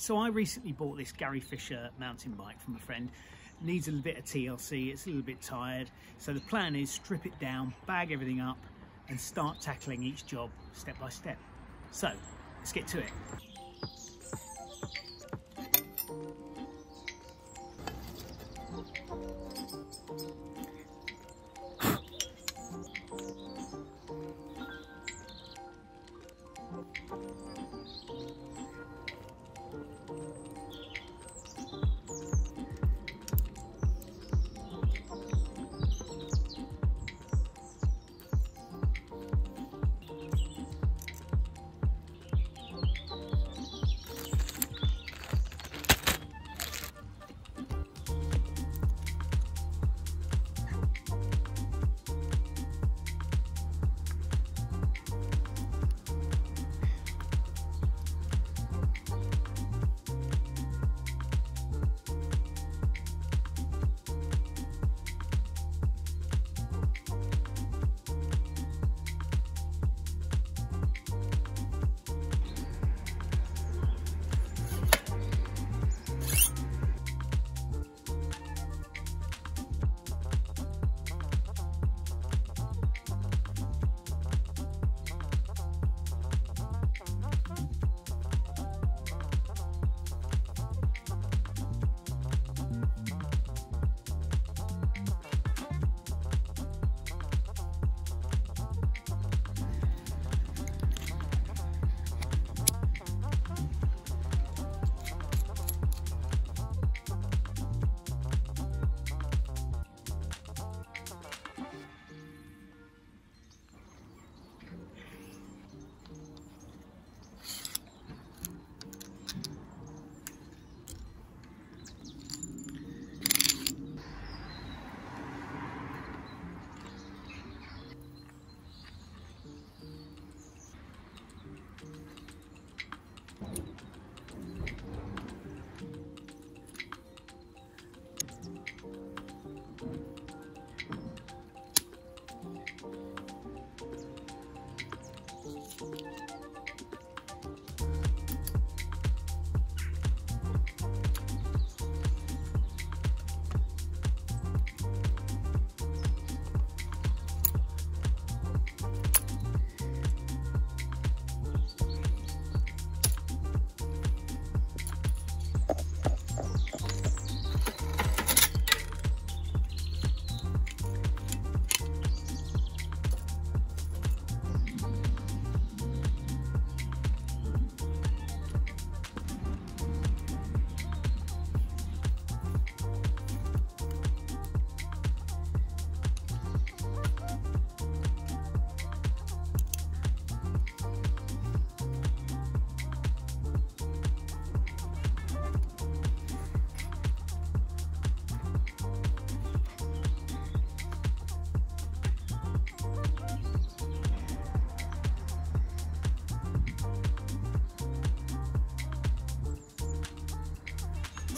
So I recently bought this Gary Fisher mountain bike from a friend. Needs a little bit of TLC, it's a little bit tired. So the plan is strip it down, bag everything up and start tackling each job step by step. So let's get to it.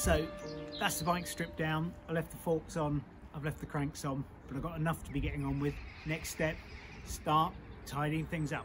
So that's the bike stripped down. I left the forks on, I've left the cranks on, but I've got enough to be getting on with. Next step, start tidying things up.